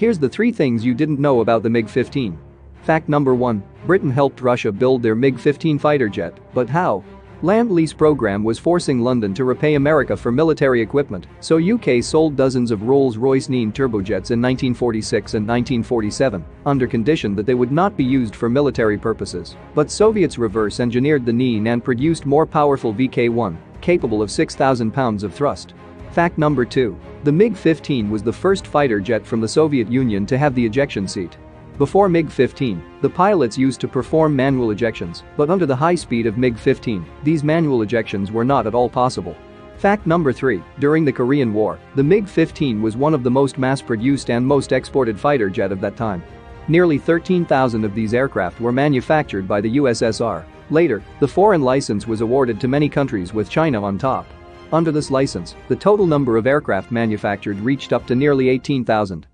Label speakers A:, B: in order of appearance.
A: Here's the three things you didn't know about the MiG-15. Fact number 1. Britain helped Russia build their MiG-15 fighter jet, but how? Land-lease program was forcing London to repay America for military equipment, so UK sold dozens of Rolls-Royce Nene turbojets in 1946 and 1947, under condition that they would not be used for military purposes. But Soviets reverse-engineered the Nene and produced more powerful VK-1, capable of 6,000 pounds of thrust. Fact number 2. The MiG-15 was the first fighter jet from the Soviet Union to have the ejection seat. Before MiG-15, the pilots used to perform manual ejections, but under the high speed of MiG-15, these manual ejections were not at all possible. Fact number 3. During the Korean War, the MiG-15 was one of the most mass-produced and most exported fighter jet of that time. Nearly 13,000 of these aircraft were manufactured by the USSR. Later, the foreign license was awarded to many countries with China on top. Under this license, the total number of aircraft manufactured reached up to nearly 18,000.